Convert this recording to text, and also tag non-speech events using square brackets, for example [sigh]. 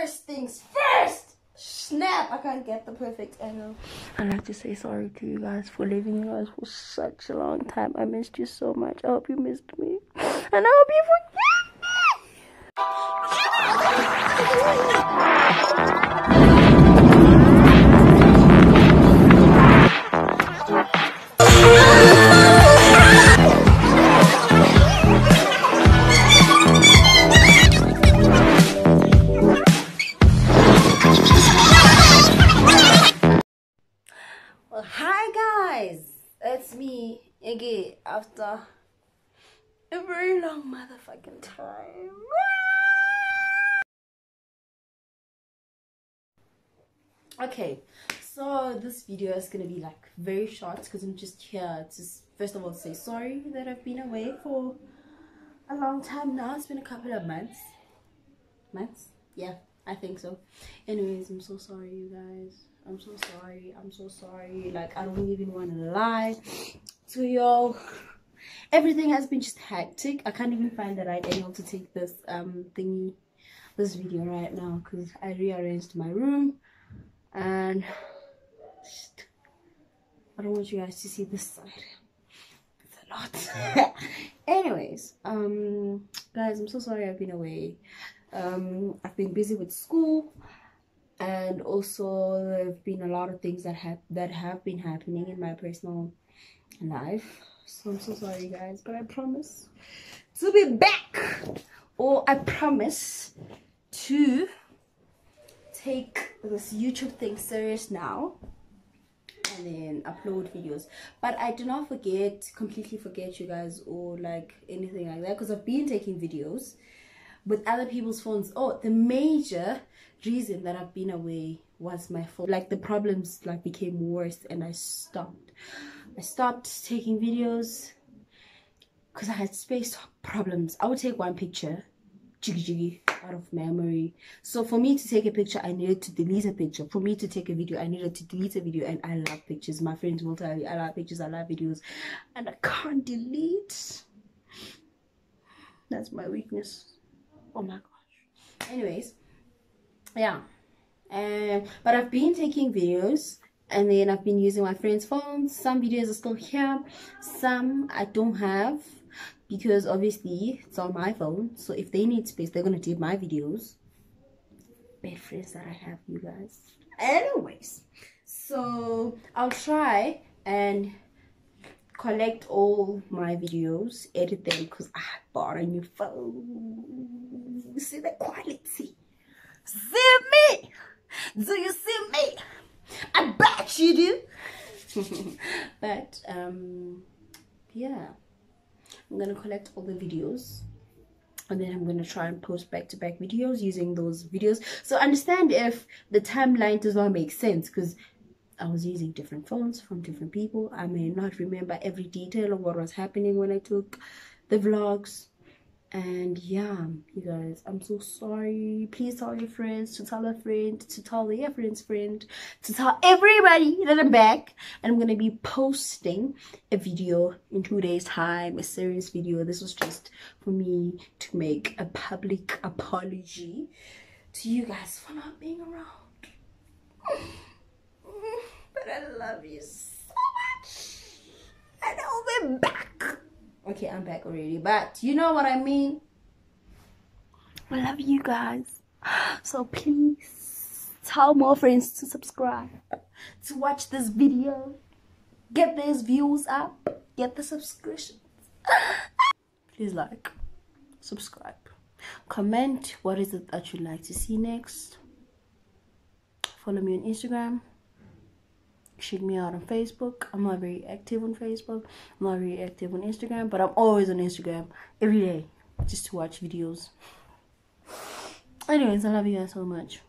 first things first. Snap! I can't get the perfect angle. I'd like to say sorry to you guys for leaving you guys for such a long time. I missed you so much. I hope you missed me. And I hope you forget me. Guys, it's me again after a very long motherfucking time. Okay, so this video is gonna be like very short because I'm just here to first of all say sorry that I've been away for a long time now. It's been a couple of months. Months? Yeah, I think so. Anyways, I'm so sorry, you guys. I'm so sorry. I'm so sorry. Like, I don't even want to lie to y'all. Everything has been just hectic. I can't even find the right angle to take this um thingy, this video right now because I rearranged my room and just- I don't want you guys to see this side. It's a lot. [laughs] Anyways, um, guys, I'm so sorry I've been away. Um, I've been busy with school and also there have been a lot of things that have that have been happening in my personal life. So i'm so sorry guys but i promise to be back. Or i promise to take this youtube thing serious now and then upload videos. But i do not forget completely forget you guys or like anything like that because i've been taking videos with other people's phones. Oh, the major reason that I've been away was my phone. Like the problems like became worse and I stopped. I stopped taking videos because I had space problems. I would take one picture, jiggy jiggy, out of memory. So for me to take a picture, I needed to delete a picture. For me to take a video, I needed to delete a video. And I love pictures. My friends will tell you, I love pictures, I love videos. And I can't delete. That's my weakness oh my gosh. Anyways yeah. But i've been taking videos and then i've been using my friends phones some videos are still here. Some i don't have because obviously it's on my phone. So if they need space they're gonna take my videos. Bad friends that i have you guys. Anyways so i'll try and collect all my videos edit them because i bought a new phone. See the quality. See me? Do you see me? I bet you do. [laughs] But um yeah. I'm gonna collect all the videos and then i'm gonna try and post back-to-back videos using those videos. So understand if the timeline does not make sense because I was using different phones from different people. I may not remember every detail of what was happening when I took the vlogs. And yeah, you guys, I'm so sorry. Please tell your friends, to tell a friend, to tell their friend's friend, to tell everybody that I'm back. And I'm going to be posting a video in two days' time, a serious video. This was just for me to make a public apology to you guys for not being around. [laughs] [laughs] but I love you so much. And I'll be back. Okay, I'm back already, but you know what I mean. I love you guys. [gasps] So please tell more friends to subscribe, to watch this video, get these views up, get the subscriptions. [gasps] please like, subscribe, comment what is it that you'd like to see next. Follow me on Instagram check me out on Facebook. I'm not very active on Facebook. I'm not very active on Instagram, but I'm always on Instagram every day just to watch videos. Anyways, I love you guys so much.